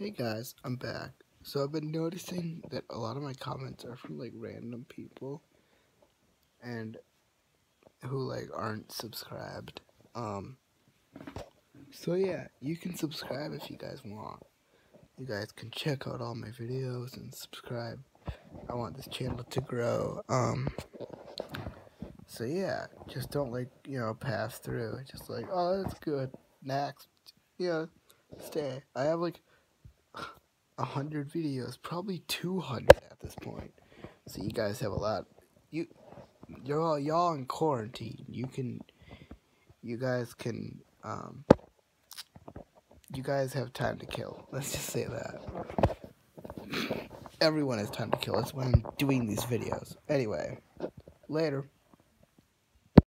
Hey guys, I'm back. So I've been noticing that a lot of my comments are from like random people and who like aren't subscribed. Um so yeah, you can subscribe if you guys want. You guys can check out all my videos and subscribe. I want this channel to grow. Um so yeah, just don't like, you know, pass through. Just like, oh that's good. Next. Yeah, stay. I have like a hundred videos, probably two hundred at this point. So you guys have a lot. You, you're all y'all in quarantine. You can, you guys can, um, you guys have time to kill. Let's just say that. Everyone has time to kill. That's why I'm doing these videos. Anyway, later.